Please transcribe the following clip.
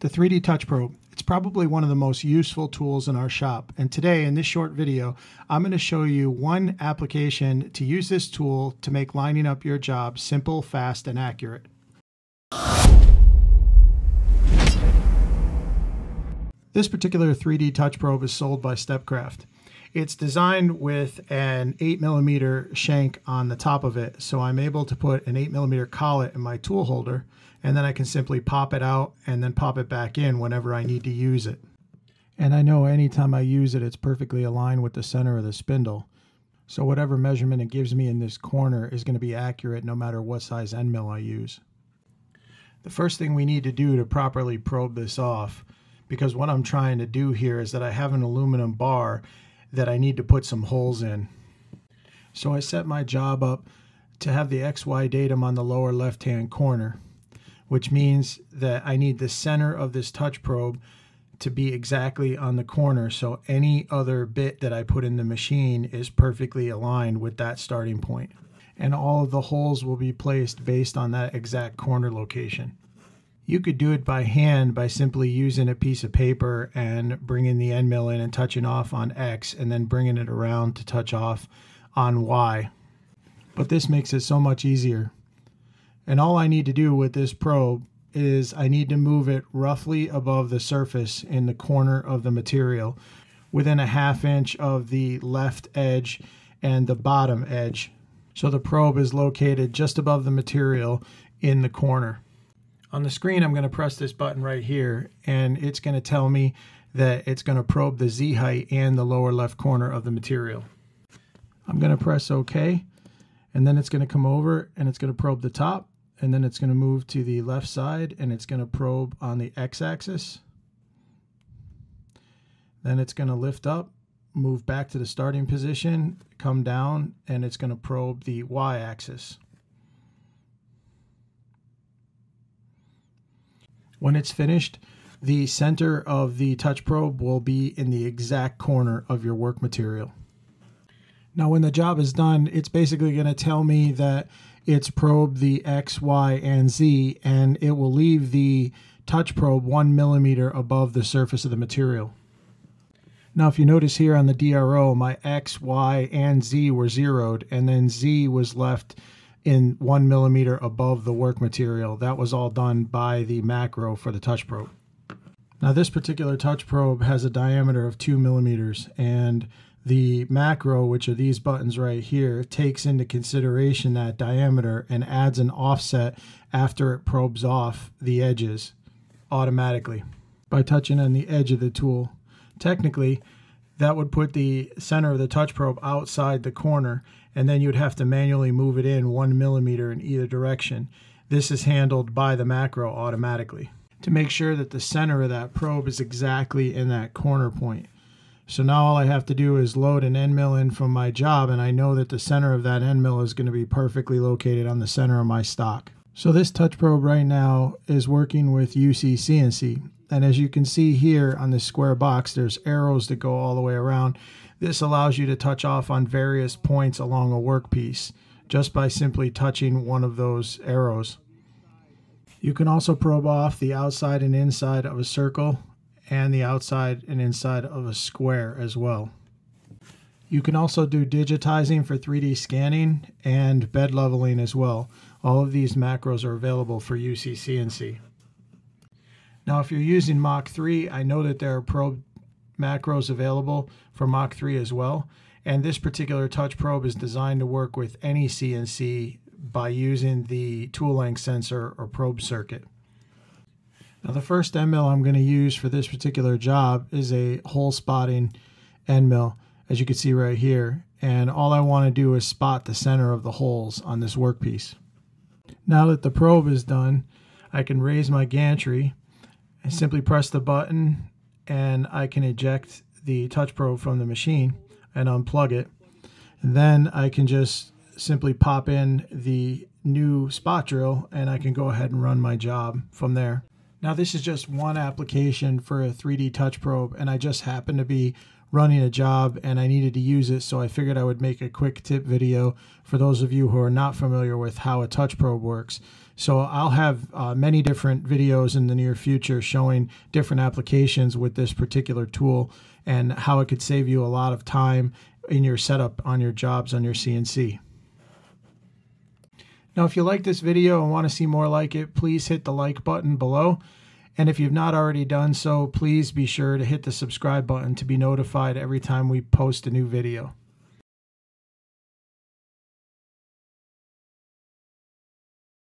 The 3D Touch Probe. It's probably one of the most useful tools in our shop. And today, in this short video, I'm going to show you one application to use this tool to make lining up your job simple, fast, and accurate. This particular 3D Touch Probe is sold by Stepcraft. It's designed with an 8 millimeter shank on the top of it, so I'm able to put an 8 millimeter collet in my tool holder and then I can simply pop it out and then pop it back in whenever I need to use it. And I know anytime I use it, it's perfectly aligned with the center of the spindle. So whatever measurement it gives me in this corner is going to be accurate no matter what size end mill I use. The first thing we need to do to properly probe this off, because what I'm trying to do here is that I have an aluminum bar that I need to put some holes in. So I set my job up to have the XY datum on the lower left hand corner which means that I need the center of this touch probe to be exactly on the corner so any other bit that I put in the machine is perfectly aligned with that starting point. And all of the holes will be placed based on that exact corner location. You could do it by hand by simply using a piece of paper and bringing the end mill in and touching off on X and then bringing it around to touch off on Y. But this makes it so much easier. And all I need to do with this probe is I need to move it roughly above the surface in the corner of the material within a half inch of the left edge and the bottom edge. So the probe is located just above the material in the corner. On the screen, I'm going to press this button right here, and it's going to tell me that it's going to probe the Z height and the lower left corner of the material. I'm going to press OK, and then it's going to come over and it's going to probe the top and then it's going to move to the left side and it's going to probe on the x-axis. Then it's going to lift up, move back to the starting position, come down, and it's going to probe the y-axis. When it's finished, the center of the touch probe will be in the exact corner of your work material. Now, when the job is done, it's basically going to tell me that it's probed the X, Y, and Z, and it will leave the touch probe one millimeter above the surface of the material. Now, if you notice here on the DRO, my X, Y, and Z were zeroed, and then Z was left in one millimeter above the work material. That was all done by the macro for the touch probe. Now, this particular touch probe has a diameter of two millimeters, and the macro, which are these buttons right here, takes into consideration that diameter and adds an offset after it probes off the edges automatically by touching on the edge of the tool. Technically, that would put the center of the touch probe outside the corner, and then you'd have to manually move it in one millimeter in either direction. This is handled by the macro automatically to make sure that the center of that probe is exactly in that corner point. So now all I have to do is load an end mill in from my job and I know that the center of that end mill is going to be perfectly located on the center of my stock. So this touch probe right now is working with UC CNC. And as you can see here on this square box, there's arrows that go all the way around. This allows you to touch off on various points along a workpiece just by simply touching one of those arrows. You can also probe off the outside and inside of a circle and the outside and inside of a square as well. You can also do digitizing for 3D scanning and bed leveling as well. All of these macros are available for UC CNC. Now, if you're using Mach 3, I know that there are probe macros available for Mach 3 as well. And this particular touch probe is designed to work with any CNC by using the tool length sensor or probe circuit. Now the first end mill I'm going to use for this particular job is a hole spotting end mill, as you can see right here. And all I want to do is spot the center of the holes on this workpiece. Now that the probe is done, I can raise my gantry and simply press the button and I can eject the touch probe from the machine and unplug it. And then I can just simply pop in the new spot drill and I can go ahead and run my job from there. Now this is just one application for a 3D touch probe and I just happen to be running a job and I needed to use it, so I figured I would make a quick tip video for those of you who are not familiar with how a touch probe works. So I'll have uh, many different videos in the near future showing different applications with this particular tool and how it could save you a lot of time in your setup on your jobs on your CNC. Now, if you like this video and want to see more like it, please hit the like button below. And if you've not already done so, please be sure to hit the subscribe button to be notified every time we post a new video.